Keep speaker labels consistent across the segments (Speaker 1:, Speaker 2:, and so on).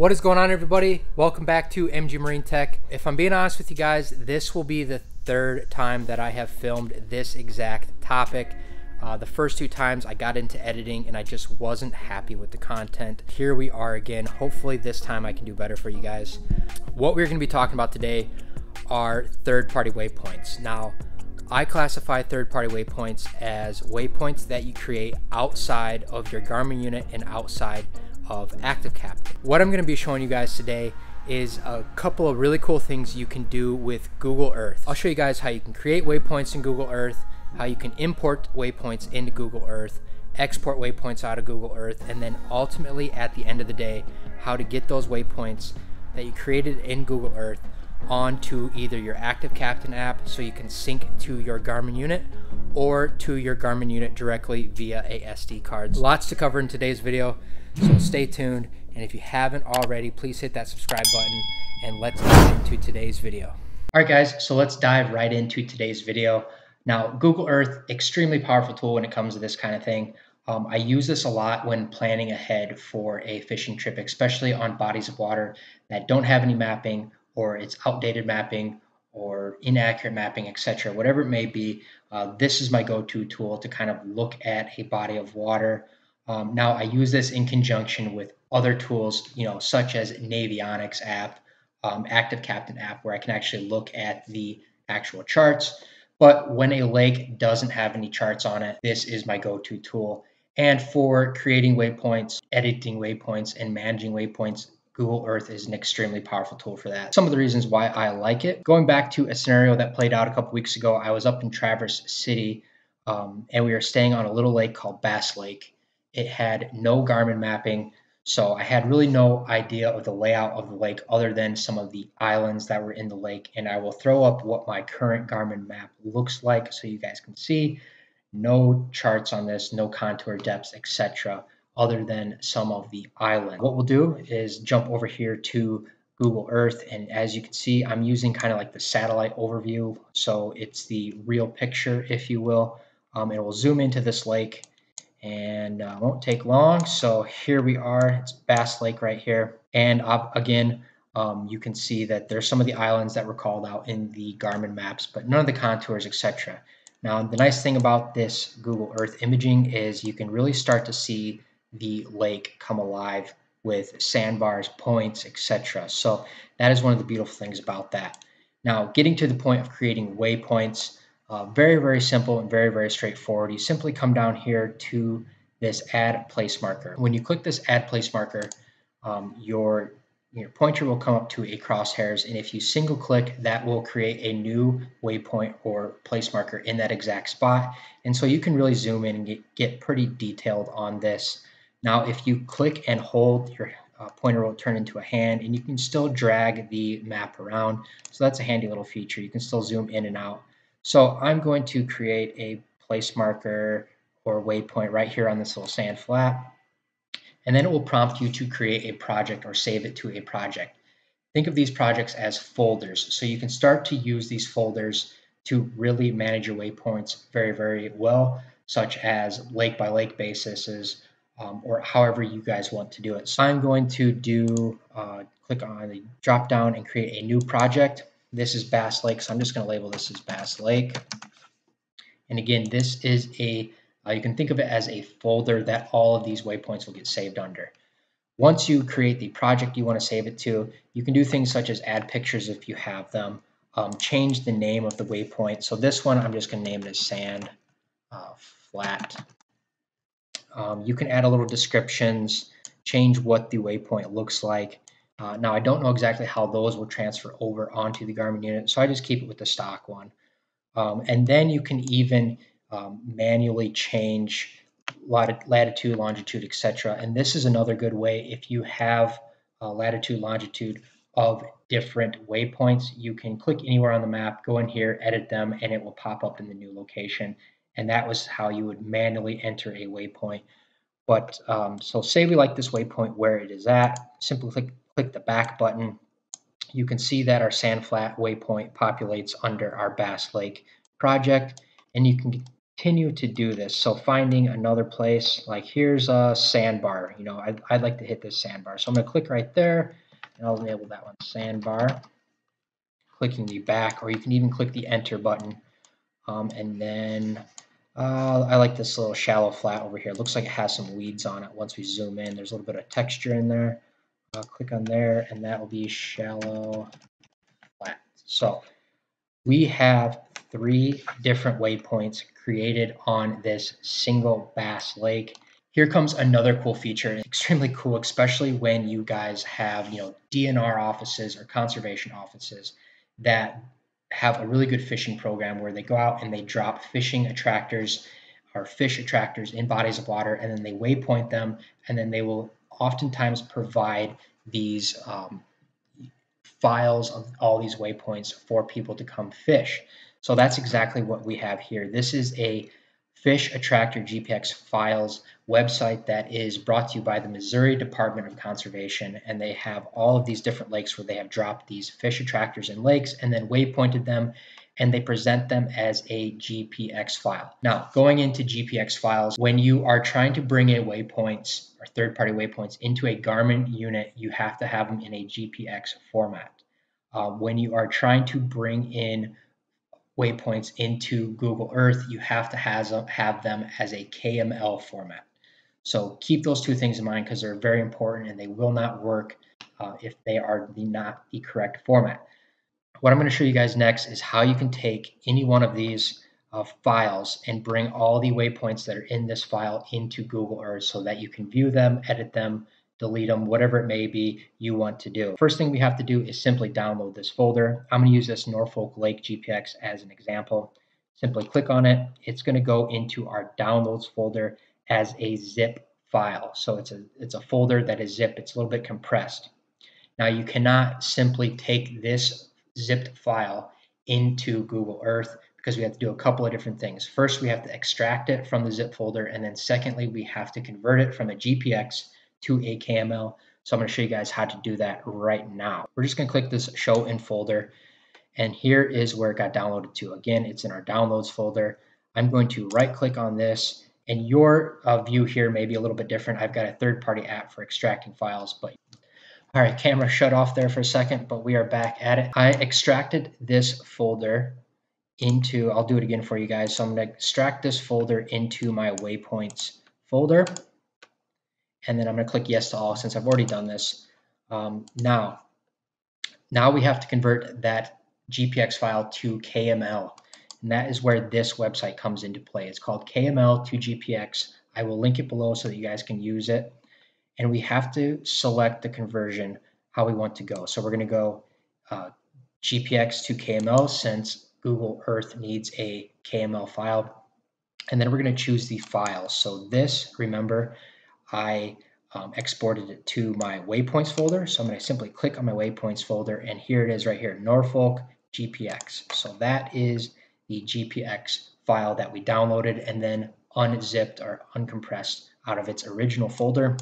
Speaker 1: What is going on, everybody? Welcome back to MG Marine Tech. If I'm being honest with you guys, this will be the third time that I have filmed this exact topic. Uh, the first two times I got into editing and I just wasn't happy with the content. Here we are again. Hopefully, this time I can do better for you guys. What we're going to be talking about today are third party waypoints. Now, I classify third party waypoints as waypoints that you create outside of your Garmin unit and outside of ActiveCaptain. What I'm going to be showing you guys today is a couple of really cool things you can do with Google Earth. I'll show you guys how you can create waypoints in Google Earth, how you can import waypoints into Google Earth, export waypoints out of Google Earth, and then ultimately at the end of the day, how to get those waypoints that you created in Google Earth onto either your ActiveCaptain app so you can sync to your Garmin unit or to your Garmin unit directly via a SD card. Lots to cover in today's video. So stay tuned, and if you haven't already, please hit that subscribe button, and let's get into today's video. All right, guys, so let's dive right into today's video. Now, Google Earth, extremely powerful tool when it comes to this kind of thing. Um, I use this a lot when planning ahead for a fishing trip, especially on bodies of water that don't have any mapping or it's outdated mapping or inaccurate mapping, etc. Whatever it may be, uh, this is my go-to tool to kind of look at a body of water um, now I use this in conjunction with other tools, you know, such as Navionics app, um, ActiveCaptain app, where I can actually look at the actual charts. But when a lake doesn't have any charts on it, this is my go-to tool. And for creating waypoints, editing waypoints, and managing waypoints, Google Earth is an extremely powerful tool for that. Some of the reasons why I like it. Going back to a scenario that played out a couple weeks ago, I was up in Traverse City um, and we were staying on a little lake called Bass Lake. It had no Garmin mapping, so I had really no idea of the layout of the lake other than some of the islands that were in the lake. And I will throw up what my current Garmin map looks like so you guys can see. No charts on this, no contour depths, etc., other than some of the island. What we'll do is jump over here to Google Earth. And as you can see, I'm using kind of like the satellite overview. So it's the real picture, if you will. Um, it will zoom into this lake and uh, won't take long. So here we are, it's Bass Lake right here. And again, um, you can see that there's some of the islands that were called out in the Garmin maps, but none of the contours, etc. Now, the nice thing about this Google Earth imaging is you can really start to see the lake come alive with sandbars, points, etc. So that is one of the beautiful things about that. Now, getting to the point of creating waypoints, uh, very, very simple and very, very straightforward. You simply come down here to this add place marker. When you click this add place marker, um, your, your pointer will come up to a crosshairs. And if you single click, that will create a new waypoint or place marker in that exact spot. And so you can really zoom in and get, get pretty detailed on this. Now, if you click and hold, your uh, pointer will turn into a hand and you can still drag the map around. So that's a handy little feature. You can still zoom in and out. So I'm going to create a place marker or waypoint right here on this little sand flat. And then it will prompt you to create a project or save it to a project. Think of these projects as folders. So you can start to use these folders to really manage your waypoints very, very well, such as lake by lake basis um, or however you guys want to do it. So I'm going to do, uh, click on the drop down and create a new project. This is Bass Lake, so I'm just going to label this as Bass Lake. And again, this is a, uh, you can think of it as a folder that all of these waypoints will get saved under. Once you create the project you want to save it to, you can do things such as add pictures if you have them, um, change the name of the waypoint. So this one, I'm just going to name it as sand uh, flat. Um, you can add a little descriptions, change what the waypoint looks like. Uh, now I don't know exactly how those will transfer over onto the Garmin unit, so I just keep it with the stock one. Um, and then you can even um, manually change latitude, longitude, etc. And this is another good way if you have uh, latitude, longitude of different waypoints, you can click anywhere on the map, go in here, edit them, and it will pop up in the new location. And that was how you would manually enter a waypoint. But um, so say we like this waypoint where it is at, simply click click the back button, you can see that our sand flat waypoint populates under our Bass Lake project. And you can continue to do this. So finding another place, like here's a sandbar. You know, I'd, I'd like to hit this sandbar. So I'm going to click right there, and I'll enable that one, sandbar. Clicking the back, or you can even click the enter button. Um, and then uh, I like this little shallow flat over here. It looks like it has some weeds on it. Once we zoom in, there's a little bit of texture in there. I'll click on there, and that will be shallow flat. So we have three different waypoints created on this single bass lake. Here comes another cool feature, extremely cool, especially when you guys have, you know, DNR offices or conservation offices that have a really good fishing program where they go out and they drop fishing attractors or fish attractors in bodies of water and then they waypoint them and then they will oftentimes provide these um, files of all these waypoints for people to come fish. So that's exactly what we have here. This is a Fish Attractor GPX Files website that is brought to you by the Missouri Department of Conservation. And they have all of these different lakes where they have dropped these fish attractors in lakes and then waypointed them and they present them as a GPX file. Now, going into GPX files, when you are trying to bring in waypoints or third party waypoints into a Garmin unit, you have to have them in a GPX format. Uh, when you are trying to bring in waypoints into Google Earth, you have to has, have them as a KML format. So keep those two things in mind because they're very important and they will not work uh, if they are the, not the correct format. What I'm going to show you guys next is how you can take any one of these uh, files and bring all the waypoints that are in this file into Google Earth so that you can view them, edit them, delete them, whatever it may be you want to do. First thing we have to do is simply download this folder. I'm going to use this Norfolk Lake GPX as an example. Simply click on it. It's going to go into our downloads folder as a zip file. So it's a, it's a folder that is zip. It's a little bit compressed. Now you cannot simply take this zipped file into Google Earth because we have to do a couple of different things. First, we have to extract it from the zip folder, and then secondly, we have to convert it from a GPX to a KML. So I'm going to show you guys how to do that right now. We're just going to click this show in folder and here is where it got downloaded to. Again, it's in our downloads folder. I'm going to right click on this and your uh, view here may be a little bit different. I've got a third party app for extracting files, but all right, camera shut off there for a second, but we are back at it. I extracted this folder into, I'll do it again for you guys. So I'm gonna extract this folder into my waypoints folder and then I'm to click yes to all since I've already done this. Um, now, now we have to convert that GPX file to KML, and that is where this website comes into play. It's called KML to GPX. I will link it below so that you guys can use it. And we have to select the conversion how we want to go. So we're going to go uh, GPX to KML since Google Earth needs a KML file. And then we're going to choose the file. So this, remember, I um, exported it to my waypoints folder. So I'm going to simply click on my waypoints folder and here it is right here, Norfolk GPX. So that is the GPX file that we downloaded and then unzipped or uncompressed out of its original folder.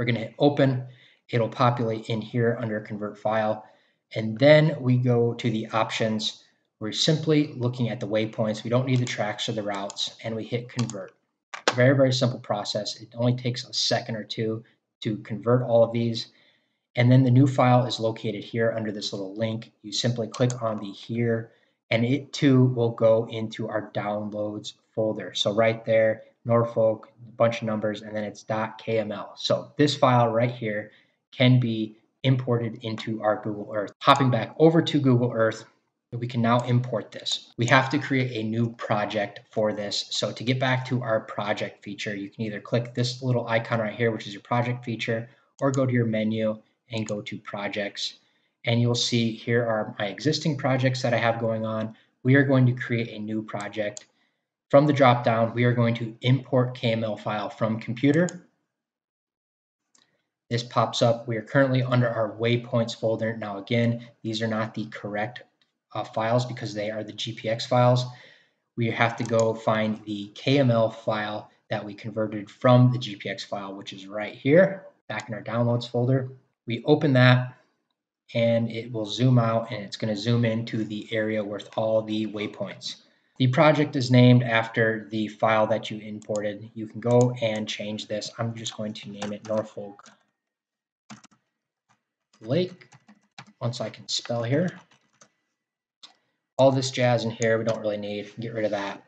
Speaker 1: We're going to hit open. It'll populate in here under convert file. And then we go to the options. We're simply looking at the waypoints. We don't need the tracks or the routes and we hit convert. Very, very simple process. It only takes a second or two to convert all of these. And then the new file is located here under this little link. You simply click on the here and it too will go into our downloads folder. So right there, Norfolk, a bunch of numbers, and then it's .kml. So this file right here can be imported into our Google Earth. Hopping back over to Google Earth, we can now import this. We have to create a new project for this. So to get back to our project feature, you can either click this little icon right here, which is your project feature, or go to your menu and go to projects. And you'll see here are my existing projects that I have going on. We are going to create a new project. From the dropdown, we are going to import KML file from computer. This pops up. We are currently under our waypoints folder. Now again, these are not the correct uh, files because they are the GPX files. We have to go find the KML file that we converted from the GPX file, which is right here, back in our downloads folder. We open that and it will zoom out and it's going to zoom into the area with all the waypoints. The project is named after the file that you imported. You can go and change this. I'm just going to name it Norfolk Lake once I can spell here. All this jazz in here we don't really need. Get rid of that.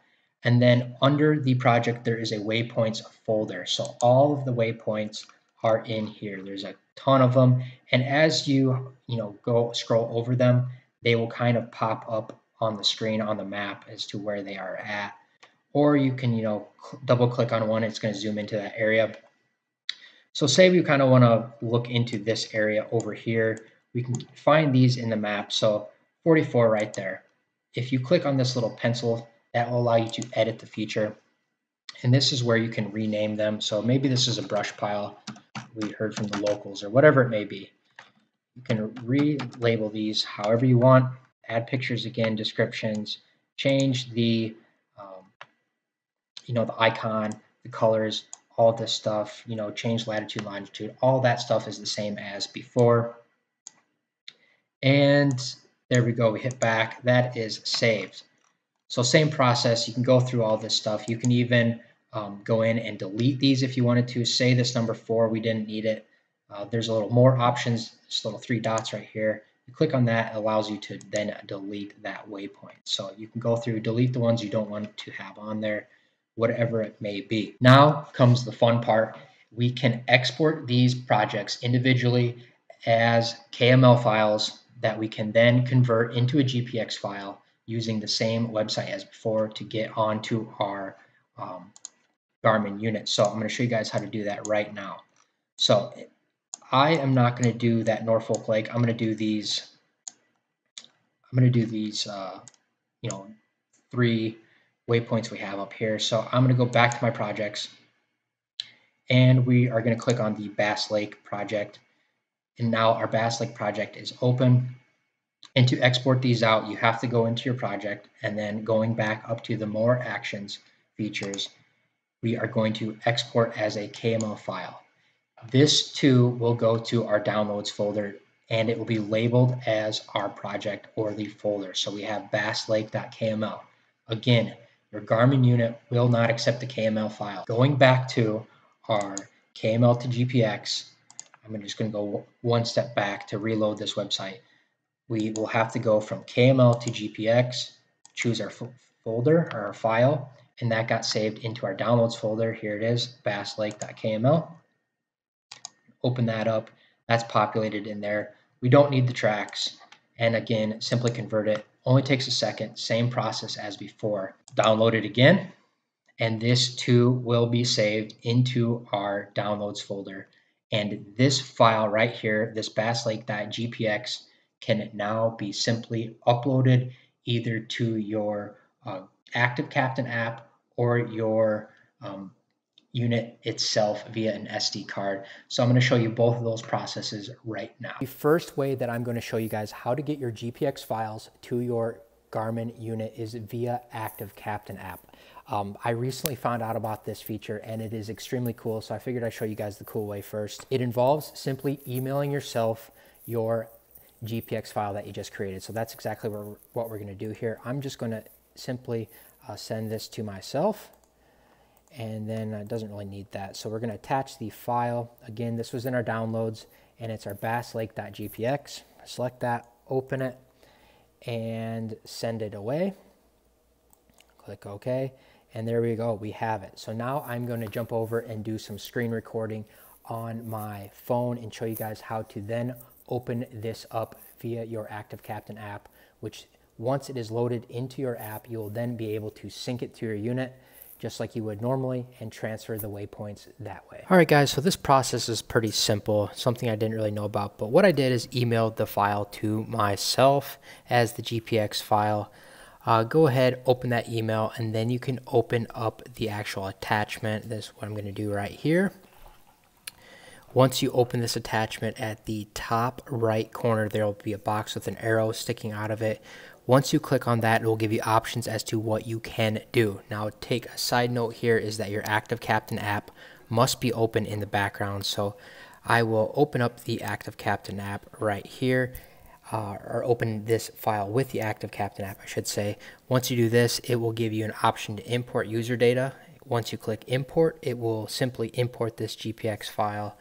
Speaker 1: And then under the project, there is a waypoints folder. So all of the waypoints are in here. There's a ton of them. And as you, you know, go scroll over them, they will kind of pop up on the screen on the map as to where they are at. Or you can, you know, double click on one. It's going to zoom into that area. So say we kind of want to look into this area over here. We can find these in the map. So 44 right there. If you click on this little pencil that will allow you to edit the feature. And this is where you can rename them. So maybe this is a brush pile we heard from the locals or whatever it may be. You can relabel these however you want, add pictures again, descriptions, change the, um, you know, the icon, the colors, all this stuff, you know, change latitude, longitude, all that stuff is the same as before. And there we go, we hit back, that is saved. So same process, you can go through all this stuff. You can even um, go in and delete these if you wanted to. Say this number four, we didn't need it. Uh, there's a little more options, just little three dots right here. You click on that, it allows you to then delete that waypoint. So you can go through, delete the ones you don't want to have on there, whatever it may be. Now comes the fun part. We can export these projects individually as KML files that we can then convert into a GPX file using the same website as before to get onto our um, Garmin unit. So I'm going to show you guys how to do that right now. So I am not going to do that Norfolk Lake. I'm going to do these. I'm going to do these, uh, you know, three waypoints we have up here. So I'm going to go back to my projects and we are going to click on the Bass Lake project. And now our Bass Lake project is open. And to export these out, you have to go into your project and then going back up to the more actions features, we are going to export as a KML file. This too will go to our downloads folder and it will be labeled as our project or the folder. So we have basslake.kml. Again, your Garmin unit will not accept the KML file. Going back to our KML to GPX, I'm just going to go one step back to reload this website we will have to go from KML to GPX, choose our folder or our file, and that got saved into our downloads folder. Here it is, basslake.kml. Open that up. That's populated in there. We don't need the tracks. And again, simply convert it. Only takes a second. Same process as before. Download it again. And this too will be saved into our downloads folder. And this file right here, this basslake.gpx, can now be simply uploaded either to your uh, Active Captain app or your um, unit itself via an SD card. So I'm going to show you both of those processes right now. The first way that I'm going to show you guys how to get your GPX files to your Garmin unit is via Active Captain app. Um, I recently found out about this feature and it is extremely cool. So I figured I'd show you guys the cool way first. It involves simply emailing yourself your GPX file that you just created. So that's exactly what we're, what we're going to do here. I'm just going to simply uh, send this to myself and then it doesn't really need that. So we're going to attach the file. Again, this was in our downloads and it's our basslake.gpx. Select that, open it, and send it away. Click OK, and there we go, we have it. So now I'm going to jump over and do some screen recording on my phone and show you guys how to then open this up via your Active Captain app, which once it is loaded into your app, you will then be able to sync it to your unit just like you would normally and transfer the waypoints that way. All right, guys, so this process is pretty simple, something I didn't really know about, but what I did is emailed the file to myself as the GPX file. Uh, go ahead, open that email, and then you can open up the actual attachment. This is what I'm going to do right here. Once you open this attachment at the top right corner, there will be a box with an arrow sticking out of it. Once you click on that, it will give you options as to what you can do. Now, take a side note here is that your Active Captain app must be open in the background. So I will open up the Active Captain app right here. uh, or open this file with the Active Captain app, I should say. Once you do this, it will give you an option to import user data. Once you click import, it will simply import this GPX file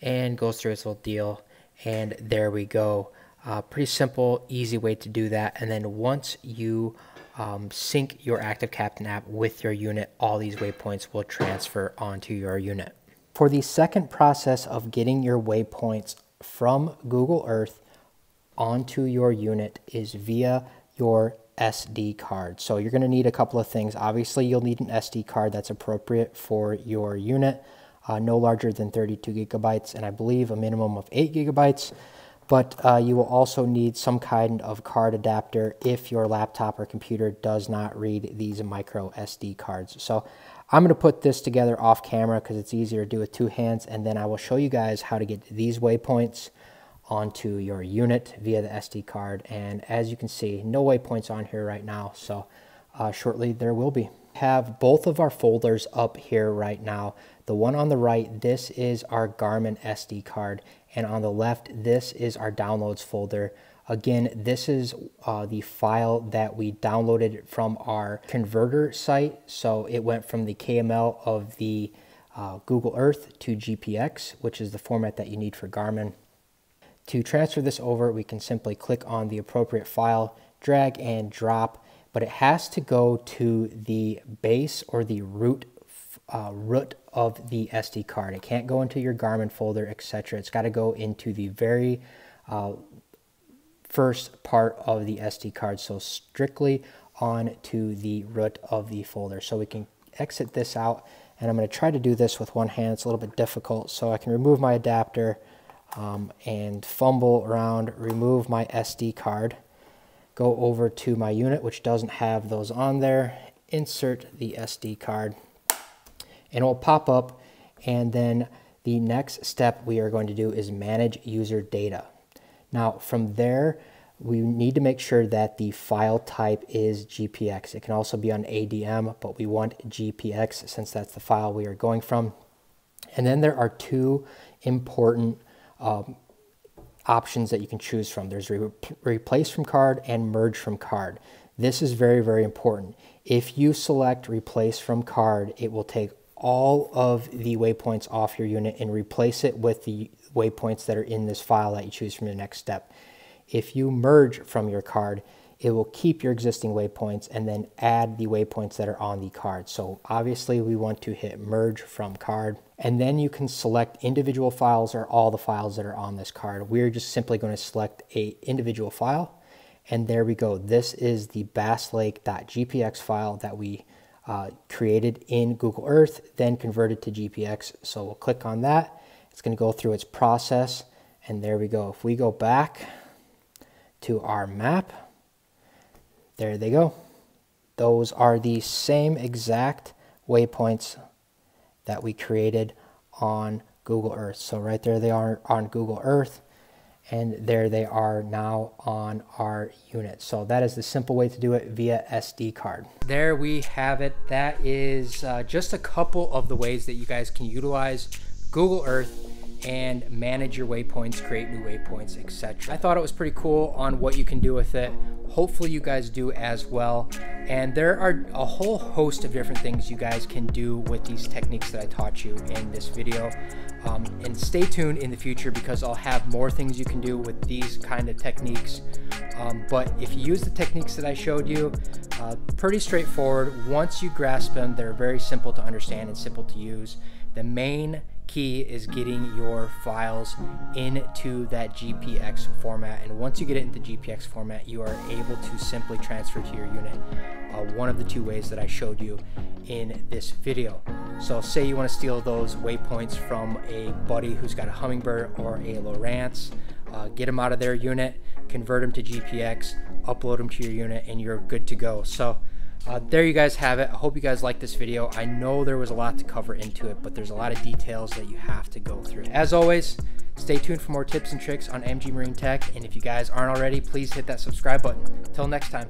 Speaker 1: and goes through its little deal. And there we go. Uh, pretty simple, easy way to do that. And then once you um, sync your Active Captain app with your unit, all these waypoints will transfer onto your unit. For the second process of getting your waypoints from Google Earth onto your unit is via your SD card. So you're going to need a couple of things. Obviously, you'll need an SD card that's appropriate for your unit, uh, no larger than 32 gigabytes, and I believe a minimum of 8 gigabytes. But uh, you will also need some kind of card adapter if your laptop or computer does not read these micro SD cards. So I'm going to put this together off camera because it's easier to do with two hands, and then I will show you guys how to get these waypoints onto your unit via the SD card. And as you can see, no waypoints on here right now. So uh, shortly there will be. Have both of our folders up here right now. The one on the right, this is our Garmin SD card. And on the left, this is our downloads folder. Again, this is uh, the file that we downloaded from our converter site. So it went from the KML of the uh, Google Earth to GPX, which is the format that you need for Garmin. To transfer this over, we can simply click on the appropriate file, drag and drop, but it has to go to the base or the root uh, root of the SD card. It can't go into your Garmin folder, etc. It's got to go into the very uh, first part of the SD card. So strictly on to the root of the folder. So we can exit this out and I'm going to try to do this with one hand. It's a little bit difficult. So I can remove my adapter um, and fumble around, remove my SD card, go over to my unit, which doesn't have those on there, insert the SD card, and it will pop up. And then the next step we are going to do is manage user data. Now, from there, we need to make sure that the file type is GPX. It can also be on ADM, but we want GPX since that's the file we are going from. And then there are two important um, options that you can choose from. There's re replace from card and merge from card. This is very, very important. If you select replace from card, it will take all of the waypoints off your unit and replace it with the waypoints that are in this file that you choose from the next step. If you merge from your card, it will keep your existing waypoints and then add the waypoints that are on the card. So obviously we want to hit merge from card and then you can select individual files or all the files that are on this card. We're just simply going to select a individual file and there we go. This is the basslake.gpx file that we uh, created in Google Earth, then converted to GPX. So we'll click on that. It's going to go through its process and there we go. If we go back to our map, there they go. Those are the same exact waypoints that we created on Google Earth. So right there they are on Google Earth and there they are now on our unit. So that is the simple way to do it via SD card. There we have it. That is uh, just a couple of the ways that you guys can utilize Google Earth and manage your waypoints, create new waypoints, etc. I thought it was pretty cool on what you can do with it. Hopefully you guys do as well. And there are a whole host of different things you guys can do with these techniques that I taught you in this video. Um, and stay tuned in the future because I'll have more things you can do with these kind of techniques. Um, but if you use the techniques that I showed you, uh, pretty straightforward. Once you grasp them, they're very simple to understand and simple to use. The main key is getting your files into that GPX format. And once you get it into GPX format, you are able to simply transfer to your unit uh, one of the two ways that I showed you in this video. So say you want to steal those waypoints from a buddy who's got a Humminbird or a Lowrance, uh, get them out of their unit, convert them to GPX, upload them to your unit, and you're good to go. So uh, there you guys have it. I hope you guys liked this video. I know there was a lot to cover into it, but there's a lot of details that you have to go through. As always, stay tuned for more tips and tricks on MG Marine Tech. And if you guys aren't already, please hit that subscribe button. Until next time.